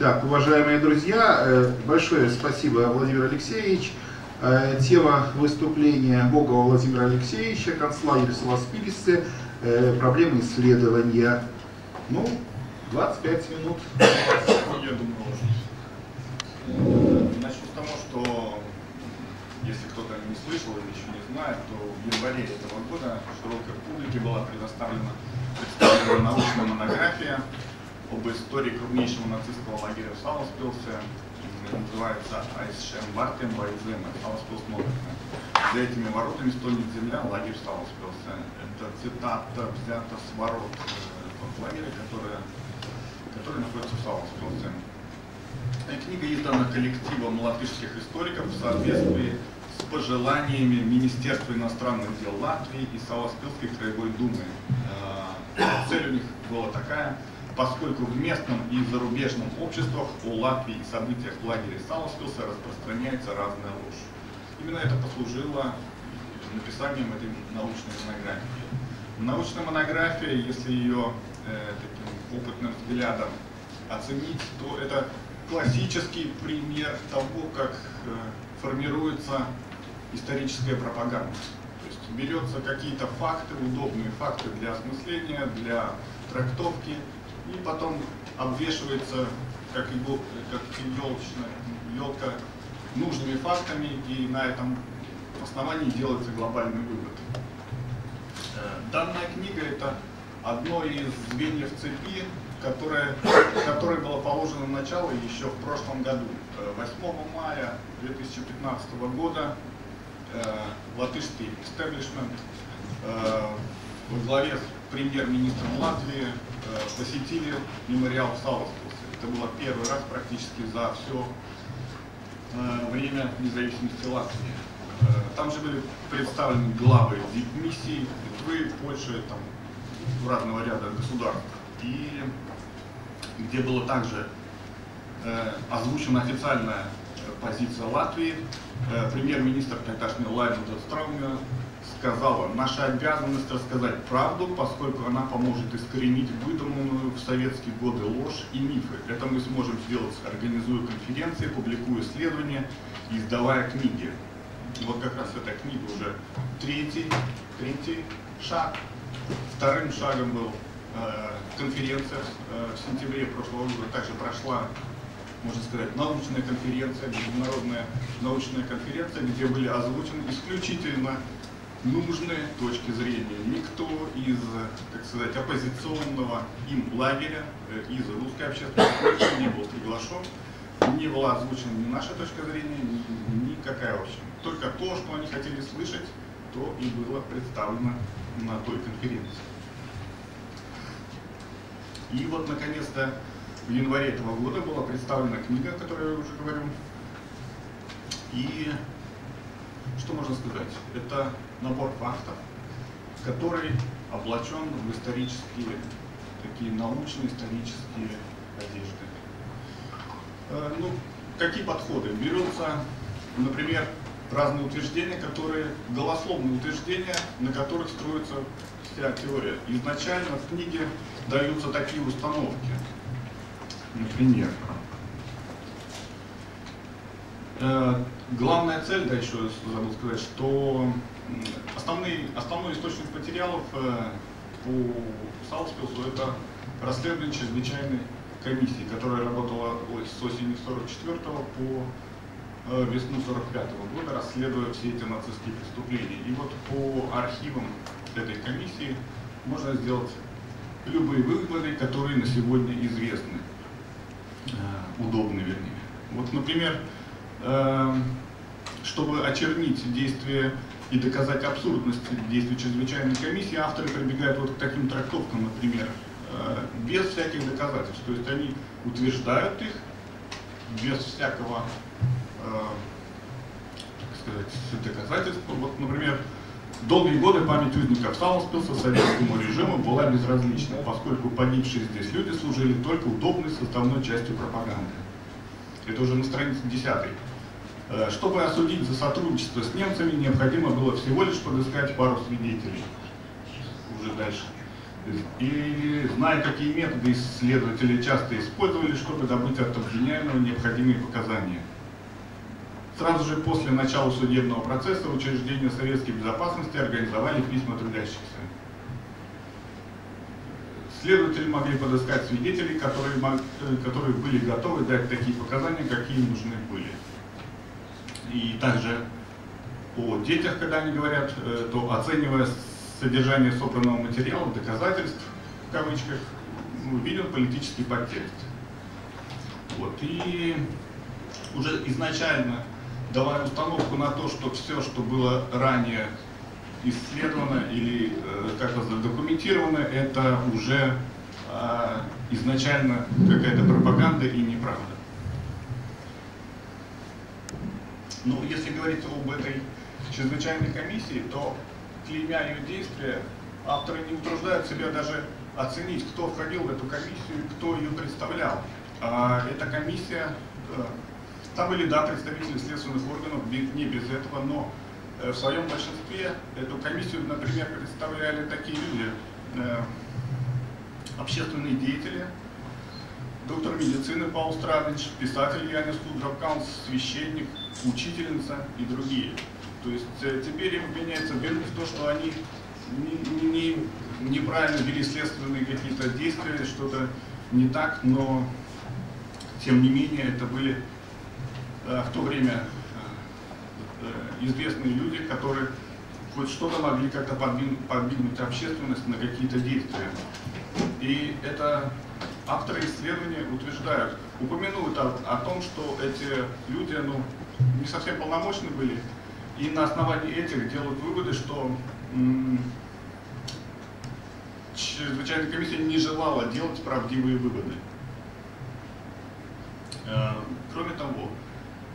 Так, уважаемые друзья, э, большое спасибо, Владимир Алексеевич. Э, тема выступления Богова Владимира Алексеевича, концлагерь Саласпилисцы, э, проблемы исследования. Ну, 25 минут. Я думаю, начну с того, что если кто-то не слышал или еще не знает, то в январе этого года широкой публике была предоставлена представлена научная монография об истории крупнейшего нацистского лагеря в Саласпилсе, называется Aiz šiem vārtiem vaid zeme, Salaspils nometne. За этими воротами стонет земля, лагерь Саласпилса. Это цитата взята с ворот э, лагеря, которая, который находится в Саласпилсе. Книга издана коллективом латышских историков в соответствии с пожеланиями Министерства иностранных дел Латвии и Саласпилсской краевой думы. Э, цель у них была такая поскольку в местном и зарубежном обществах о Латвии и событиях в лагере Сауспилса распространяется разная ложь. Именно это послужило написанием этой научной монографии. Научная монография, если ее э, таким опытным взглядом оценить, то это классический пример того, как э, формируется историческая пропаганда. То есть берется какие-то факты, удобные факты для осмысления, для трактовки, и потом обвешивается, как, его, как елочная, елка, нужными фактами, и на этом основании делается глобальный вывод. Э, данная книга – это одно из звеньев цепи, которое, которое было положено начало еще в прошлом году. 8 э, мая 2015 года э, латышский истеблишмент во главе с премьер-министром Латвии посетили мемориал в. Это было первый раз практически за все э, время независимости Латвии. Э, там же были представлены главы миссий Литвы, Польши, там, разного ряда государств. И где было также озвучена официальная позиция Латвии. Премьер-министр тогдашний Лайбуда Страумер сказала, наша обязанность рассказать правду, поскольку она поможет искоренить выдуманную в советские годы ложь и мифы. Это мы сможем сделать, организуя конференции, публикуя исследования, издавая книги. Вот как раз эта книга уже третий, третий шаг. Вторым шагом был э, конференция э, в сентябре прошлого года. Также прошла можно сказать, научная конференция, международная научная конференция, где были озвучены исключительно нужные точки зрения. Никто из, так сказать, оппозиционного им лагеря, э, из русской общественности не был приглашен, не была озвучена ни наша точка зрения, ни, никакая в общем. Только то, что они хотели слышать, то и было представлено на той конференции. И вот, наконец-то, в январе этого года была представлена книга, о которой я уже говорю. И что можно сказать? Это набор фактов, который облачен в исторические, такие научные исторические одежды. Э, ну, какие подходы? Берутся, например, разные утверждения, которые, голословные утверждения, на которых строится вся теория. Изначально в книге даются такие установки. Например, э, главная цель, да, еще забыл сказать, что основный, основной источник материалов э, по Сауспилсу это расследование чрезвычайной комиссии, которая работала с осени 44 по э, весну 45 года, расследуя все эти нацистские преступления. И вот по архивам этой комиссии можно сделать любые выводы, которые на сегодня известны, э, удобны вернее. Вот, например, чтобы очернить действия и доказать абсурдность действий чрезвычайной комиссии, авторы прибегают вот к таким трактовкам, например, э, без всяких доказательств. То есть они утверждают их без всякого э, сказать, доказательств. Вот, например, долгие годы память узников Сауспилса советскому режиму была безразлична, поскольку погибшие здесь люди служили только удобной составной частью пропаганды. Это уже на странице 10 Э, чтобы осудить за сотрудничество с немцами, необходимо было всего лишь подыскать пару свидетелей. Уже дальше. И зная, какие методы исследователи часто использовали, чтобы добыть от обвиняемого необходимые показания. Сразу же после начала судебного процесса учреждения советской безопасности организовали письма трудящихся. Следователи могли подыскать свидетелей, которые, э, которые были готовы дать такие показания, какие нужны были. И также о детях, когда они говорят, э, то оценивая содержание собранного материала, доказательств, в кавычках, ну, виден политический подтекст. Вот. И уже изначально давая установку на то, что все, что было ранее исследовано или э, как-то задокументировано, это уже э, изначально какая-то пропаганда и неправда. Ну, если говорить об этой чрезвычайной комиссии, то клеймя ее действия, авторы не утруждают себя даже оценить, кто входил в эту комиссию, кто ее представлял. А эта комиссия, э, там были, да, представители следственных органов, не без этого, но э, в своем большинстве эту комиссию, например, представляли такие люди, э, общественные деятели, доктор медицины Паул Страдович, писатель Янис Кудрабкаунс, священник, учительница и другие. То есть э, теперь им вину в то, что они не, не, неправильно вели следственные какие-то действия, что-то не так, но тем не менее это были э, в то время э, известные люди, которые хоть что-то могли как-то подвинуть, подвинуть общественность на какие-то действия. И это авторы исследования утверждают, упомянут о, о том, что эти люди ну, не совсем полномочны были, и на основании этих делают выводы, что чрезвычайная комиссия не желала делать правдивые выводы. Э, кроме того,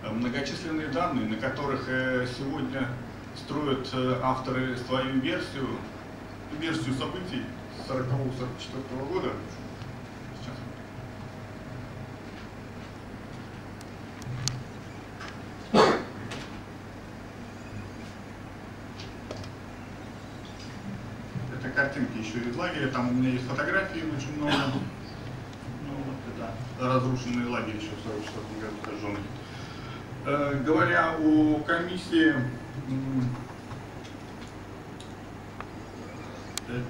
многочисленные данные, на которых э, сегодня строят э, авторы свою версию, версию событий 40-44 года, картинки еще из лагеря, там у меня есть фотографии очень много. Ну, вот это разрушенный лагерь еще в 1944 году сожженный. Говоря о комиссии, э,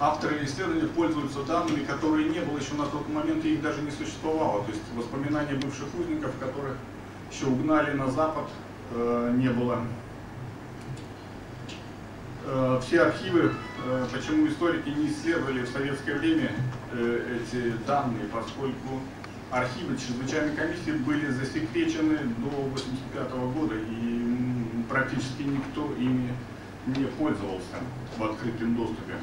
авторы исследования пользуются данными, которые не было еще на тот момент, и их даже не существовало. То есть воспоминания бывших узников, которых еще угнали на Запад, э, не было. Э, все архивы почему историки не исследовали в советское время э, эти данные, поскольку архивы чрезвычайной комиссии были засекречены до 1985 года, и практически никто ими не пользовался в открытом доступе.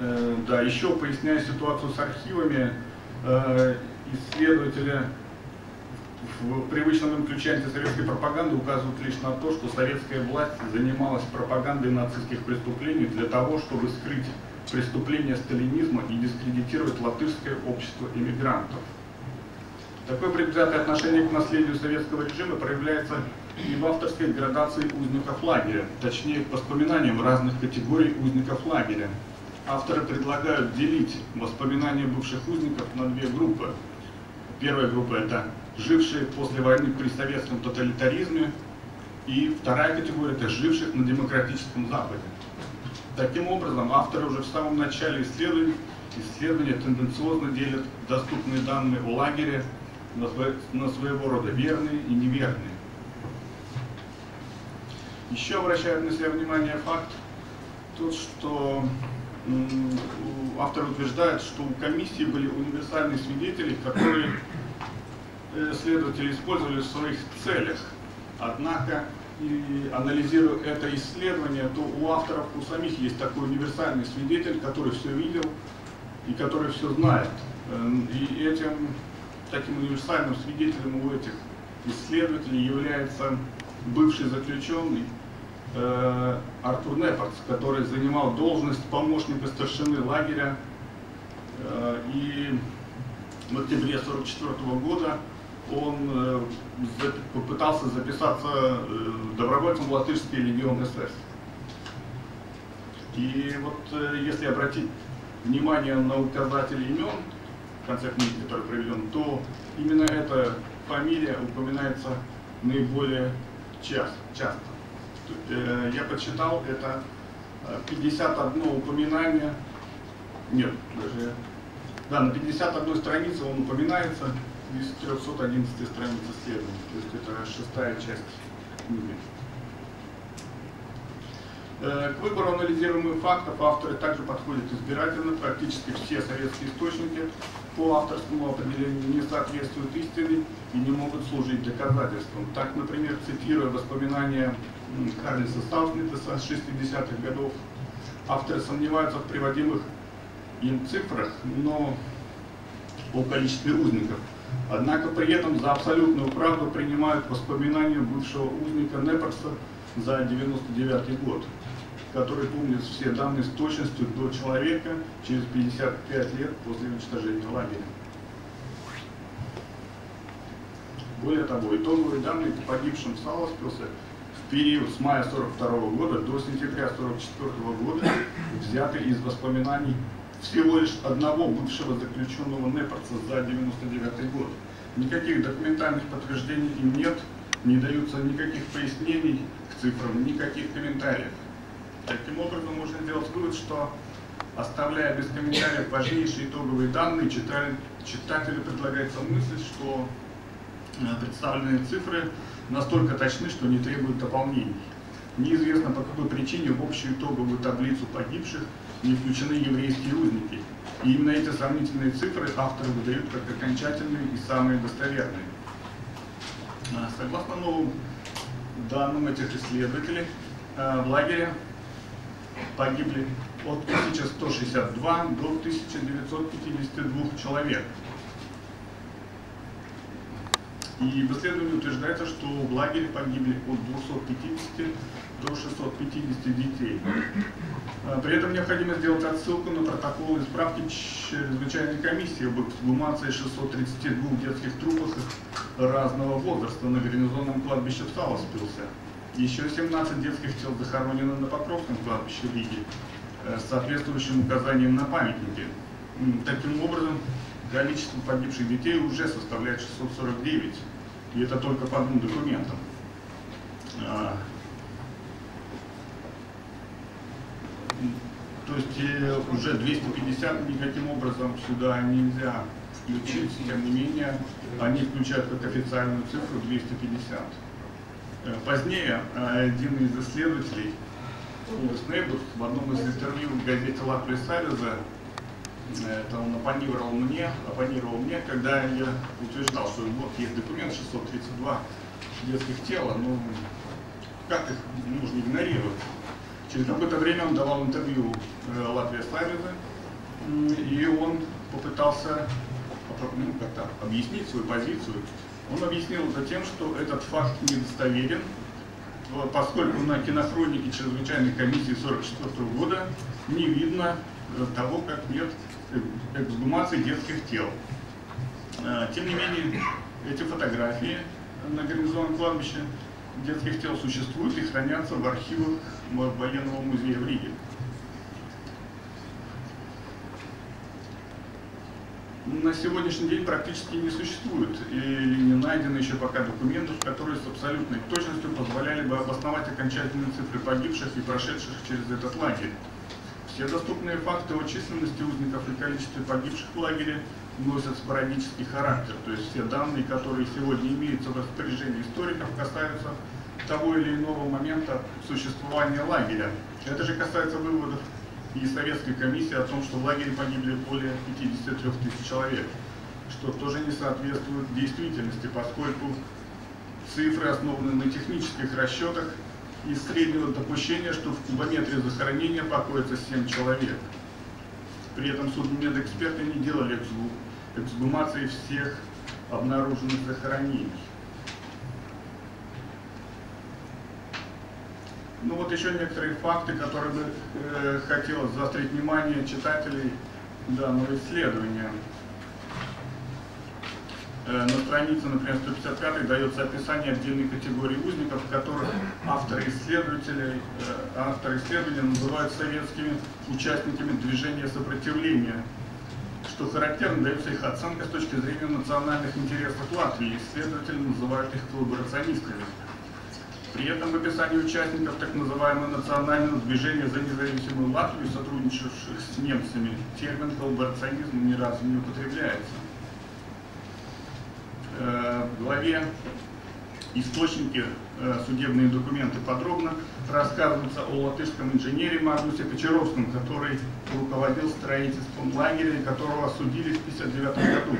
Э, да, еще поясняя ситуацию с архивами, исследователи в привычном им ключе антисоветской пропаганды указывают лишь на то, что советская власть занималась пропагандой нацистских преступлений для того, чтобы скрыть преступления сталинизма и дискредитировать латышское общество иммигрантов. Такое предвзятое отношение к наследию советского режима проявляется и в авторской градации узников лагеря, точнее к воспоминаниям разных категорий узников лагеря. Авторы предлагают делить воспоминания бывших узников на две группы – Первая группа – это жившие после войны при советском тоталитаризме, и вторая категория – это живших на демократическом Западе. Таким образом, авторы уже в самом начале исследования, исследования тенденциозно делят доступные данные о лагере на, на своего рода верные и неверные. Еще обращает на себя внимание факт, тот, что автор утверждает, что у комиссии были универсальные свидетели, которые э, следователи использовали в своих целях. Однако, и анализируя это исследование, то у авторов, у самих есть такой универсальный свидетель, который все видел и который все знает. Эм, и этим таким универсальным свидетелем у этих исследователей является бывший заключенный, Э, Артур Непорт, который занимал должность помощника старшины лагеря. Э, и в октябре 1944 года он э, попытался записаться э, добровольцем в Латышский легион СС. И вот если обратить внимание на указатель имен в конце книги, который приведен, то именно эта фамилия упоминается наиболее часто. Я подсчитал, это 51 упоминание, нет, даже, да, на 51 странице он упоминается, из 311 страниц исследований. То есть это шестая часть книги. Э, к выбору анализируемых фактов авторы также подходят избирательно. Практически все советские источники по авторскому определению не соответствуют истине и не могут служить доказательством. Так, например, цитируя воспоминания Карлиса Саутнитеса с 60-х годов, авторы сомневаются в приводимых им цифрах, но о количестве узников Однако при этом за абсолютную правду принимают воспоминания бывшего узника Непорса за 99 год, который помнит все данные с точностью до человека через 55 лет после уничтожения лагеря. Более того, итоговые данные по погибшим в Саласпилсе в период с мая 42 года до сентября 44 года взяты из воспоминаний всего лишь одного бывшего заключенного Непорца за 99 год. Никаких документальных подтверждений им нет, не даются никаких пояснений к цифрам, никаких комментариев. Таким образом, можно сделать вывод, что оставляя без комментариев важнейшие итоговые данные, читателю предлагается мысль, что э, представленные цифры настолько точны, что не требуют дополнений. Неизвестно по какой причине в общую итоговую таблицу погибших не включены еврейские узники. И именно эти сомнительные цифры авторы выдают как окончательные и самые достоверные. А, согласно новым данным этих исследователей, а, в лагере погибли от 1162 до 1952 человек. И в исследовании утверждается, что в лагере погибли от 250 до 650 детей. А, при этом необходимо сделать отсылку на протокол и справки чрезвычайной комиссии об эксгумации 632 детских трупов разного возраста на гарнизонном кладбище в Саласпилсе. Еще 17 детских тел захоронены на Покровском кладбище Риги э, с соответствующим указанием на памятники. Таким образом, количество погибших детей уже составляет 649, и это только по двум документам. А, То есть э, уже 250 никаким образом сюда нельзя включить, тем не менее они включают как официальную цифру 250. Э, позднее э, один из исследователей, Улас Нейбус, в одном из интервью в газете «Ла Пресализа» это он оппонировал мне, оппонировал мне, когда я утверждал, что вот есть документ 632 детских тела, но как их нужно игнорировать? Через какое-то время он давал интервью э, Латвии Славиза, и он попытался ну, как-то объяснить свою позицию. Он объяснил это тем, что этот факт недостоверен, поскольку на кинохронике чрезвычайной комиссии 1944 года не видно э, того, как нет эксгумации детских тел. Э, тем не менее, эти фотографии на гарнизонном кладбище детских тел существуют и хранятся в архивах военного музея в Риге. На сегодняшний день практически не существует или не найдено еще пока документов, которые с абсолютной точностью позволяли бы обосновать окончательные цифры погибших и прошедших через этот лагерь. Все доступные факты о численности узников и количестве погибших в лагере носят спорадический характер, то есть все данные, которые сегодня имеются в распоряжении историков, касаются того или иного момента существования лагеря. Это же касается выводов и Советской комиссии о том, что в лагере погибли более 53 тысяч человек, что тоже не соответствует действительности, поскольку цифры основаны на технических расчетах из среднего допущения, что в кубометре захоронения покоится 7 человек. При этом судмедэксперты не делали эксгумации всех обнаруженных захоронений. Ну вот еще некоторые факты, которые бы э, хотелось заострить внимание читателей данного исследования. Э, на странице, например, 155 дается описание отдельной категории узников, которых авторы исследователей, э, авторы исследования называют советскими участниками движения сопротивления. Что характерно, дается их оценка с точки зрения национальных интересов Латвии. Исследователи называют их коллаборационистами. При этом в описании участников так называемого национального движения за независимую Латвию, сотрудничавших с немцами, термин коллаборационизм ни разу не употребляется. Э, в главе источники э, судебные документы подробно рассказываются о латышском инженере Магнусе Кочаровском, который руководил строительством лагеря, которого осудили в 1959 году.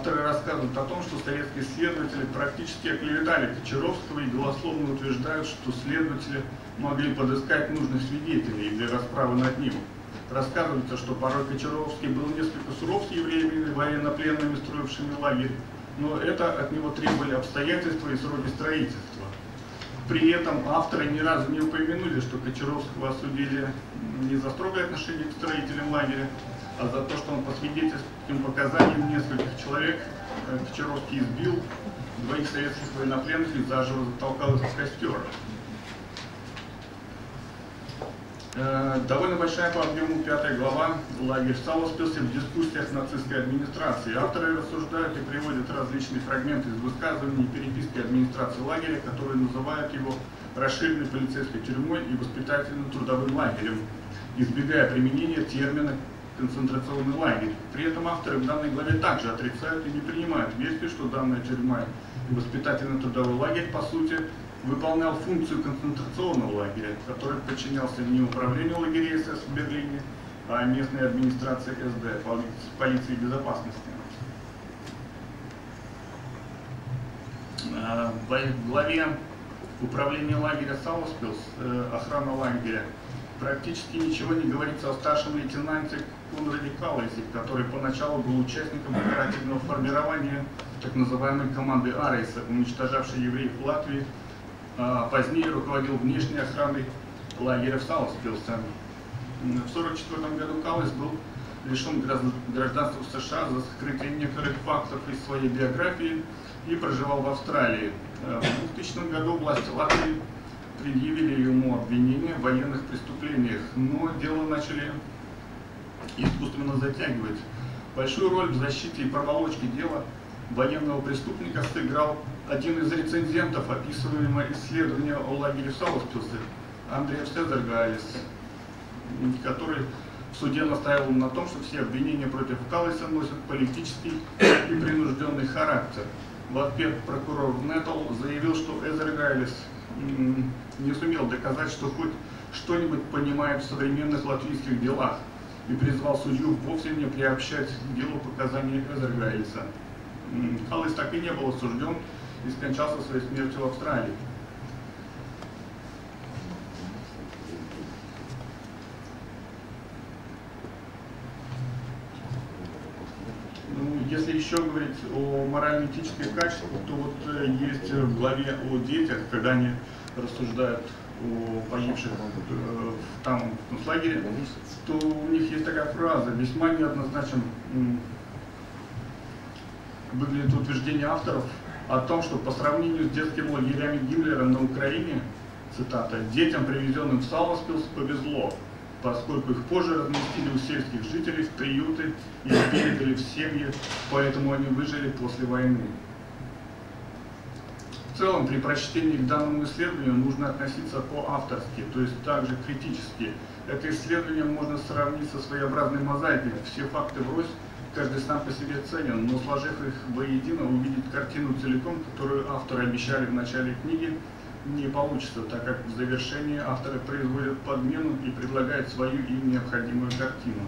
Авторы рассказывают о том, что советские следователи практически оклеветали Кочаровского и голословно утверждают, что следователи могли подыскать нужных свидетелей для расправы над ним. Рассказывается, что порой Кочаровский был несколько суров с евреями, военнопленными, строившими лагерь, но это от него требовали обстоятельства и сроки строительства. При этом авторы ни разу не упомянули, что Кочаровского осудили не за строгое отношение к строителям лагеря, а за то, что он по свидетельским показаниям нескольких человек э, Кочаровский избил двоих советских военнопленных и заживо затолкал их в костер. Э, довольно большая по объему пятая глава лагерь Салоспился в дискуссиях нацистской администрации. Авторы рассуждают и приводят различные фрагменты из высказываний и переписки администрации лагеря, которые называют его расширенной полицейской тюрьмой и воспитательным трудовым лагерем, избегая применения термина концентрационный лагерь. При этом авторы в данной главе также отрицают и не принимают версию, что данная тюрьма и воспитательно-трудовой лагерь по сути выполнял функцию концентрационного лагеря, который подчинялся не управлению лагерей СС в Берлине, а местной администрации СД, полиции безопасности. А, в главе управления лагеря Саласпилс, э, охрана лагеря, практически ничего не говорится о старшем лейтенанте Конраде Калейсе, который поначалу был участником оперативного формирования так называемой команды Арейса, уничтожавшей евреев в Латвии а позднее руководил внешней охраной лагеря в Сауспилсе. В 1944 году Каллес был лишен гражданства США за скрытие некоторых фактов из своей биографии и проживал в Австралии. Э, в 2000 году власти Латвии предъявили ему обвинения в военных преступлениях, но дело начали искусственно затягивать. Большую роль в защите и проволочке дела военного преступника сыграл один из рецензентов описываемого исследования о лагере Сауспилсе, Андрей Сезергалис, который в суде настаивал на том, что все обвинения против Каллиса носят политический и принужденный характер. В ответ прокурор Неттл заявил, что Эзергайлис не сумел доказать, что хоть что-нибудь понимает в современных латвийских делах и призвал судью вовсе не приобщать к делу показания Эзергайлиса. Каллис так и не был осужден и скончался своей смертью в Австралии. Ну, если еще говорить о морально-этических качествах, то вот э, есть в главе о детях, когда они рассуждают о погибших э, там в концлагере, то у них есть такая фраза, весьма неоднозначен выглядит утверждение авторов о том, что по сравнению с детскими лагерями Гиммлера на Украине, цитата, детям, привезенным в Саласпилс, повезло, поскольку их позже разместили у сельских жителей в приюты и передали в семьи, поэтому они выжили после войны. Целом, при прочтении к данному исследованию нужно относиться по-авторски, то есть также критически. Это исследование можно сравнить со своеобразной мозаикой. Все факты врозь каждый сам по себе ценен, но сложив их воедино, увидеть картину целиком, которую авторы обещали в начале книги, не получится, так как в завершении авторы производят подмену и предлагают свою им необходимую картину.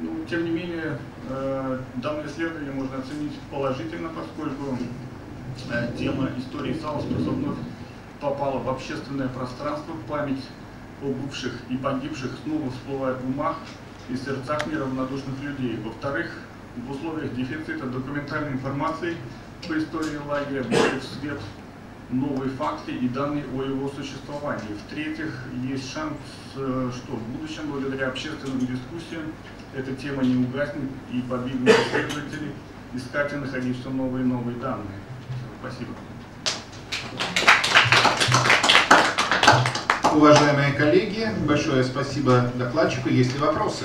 Ну, тем не менее, э, данное исследование можно оценить положительно, поскольку тема истории Сауспаса вновь попала в общественное пространство, память о бывших и погибших снова всплывает в умах, и сердцах неравнодушных людей. Во-вторых, в условиях дефицита документальной информации по истории лагеря были в свет новые факты и данные о его существовании. В-третьих, есть шанс, э, что в будущем, благодаря общественным дискуссиям, эта тема не угаснет и подвигнет исследователей искать и находить все новые и новые данные. Спасибо. Уважаемые коллеги, большое спасибо докладчику. Есть ли вопросы?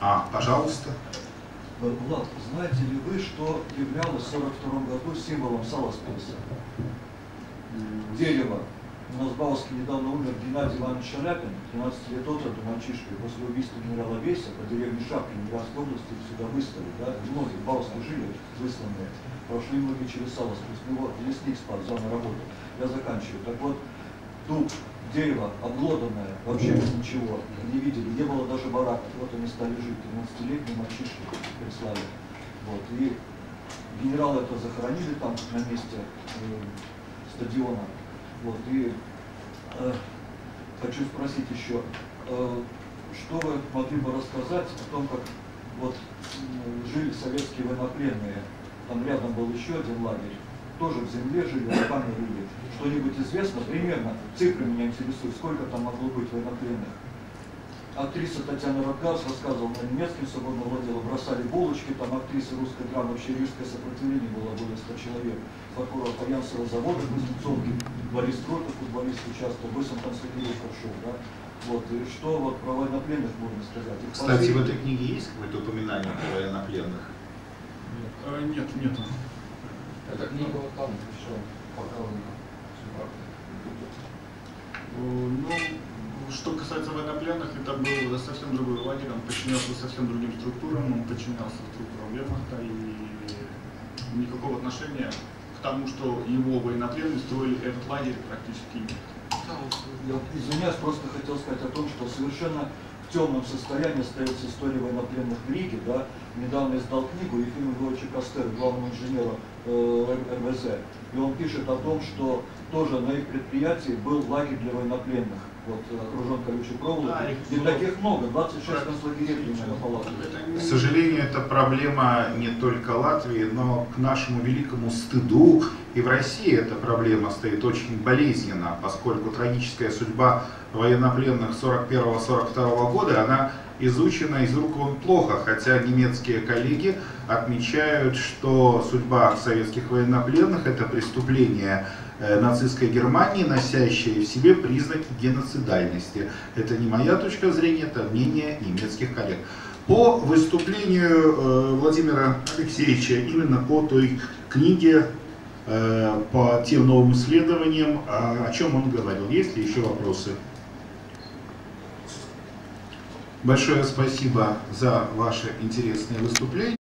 А, пожалуйста. Влад, знаете ли вы, что являлось в 1942 году символом Саласпилса? Дерево. У нас в Бауске недавно умер Геннадий Иванович Шаляпин, 13 лет от роду мальчишка. После убийства генерала Веся по деревне Шапки Ленинградской области сюда выставили. Да? Многие в Бауске жили, высланные. Прошли многие через Саласпилс. Ну лесник спас, зона работы. Я заканчиваю. Так вот, дуб, дерево обглоданное, вообще без ничего, не видели, не было даже барака, вот они стали жить, 13-летние мальчишки прислали. Вот, и генералы это захоронили там на месте э, стадиона. Вот, и э, хочу спросить еще, э, что вы могли бы рассказать о том, как вот жили советские военнопленные, там рядом был еще один лагерь, тоже в земле жили, руками рыли. Что-нибудь известно? Примерно, цифры меня интересуют, сколько там могло быть военнопленных? Актриса Татьяна Ротгаус рассказывала на немецком свободно владела, бросали булочки, там актрисы русской драмы, вообще рижское сопротивление было более 100 человек. Прокурор Фаянсового завода, Кузнецовки, Борис Кротов, футболист участвовал, Бысом Константинович пошел, да? Вот, и что вот про военнопленных можно сказать? Их Кстати, последний- в этой книге есть какое-то упоминание про военнопленных? Э, Нет, нет. Эта книга вот там еще показана. Ну, что касается военнопленных, это был совсем другой лагерь, он подчинялся совсем другим структурам, он подчинялся структурам вермахта и никакого отношения к тому, что его военнопленные строили этот лагерь практически нет. Я извиняюсь, просто хотел сказать о том, что совершенно в темном состоянии остается история военнопленных в Риге. Да? Недавно издал книгу Ефима Львовича Костера, главному инженеру э, РВЗ. И он пишет о том, что тоже на их предприятии был лагерь для военнопленных. Вот, окружен колючей проволокой. И таких много, 26 концлагерей примерно по Латвии. К сожалению, это проблема не только Латвии, но к нашему великому стыду и в России эта проблема стоит очень болезненно, поскольку трагическая судьба военнопленных 41-42 года, она изучена из рук вон плохо, хотя немецкие коллеги отмечают, что судьба советских военнопленных это преступление э, нацистской Германии, носящее в себе признаки геноцидальности. Это не моя точка зрения, это мнение немецких коллег. По выступлению э, Владимира Алексеевича, именно по той книге, э, по тем новым исследованиям, о чем он говорил. Есть ли еще вопросы? Большое спасибо за ваше интересное выступление.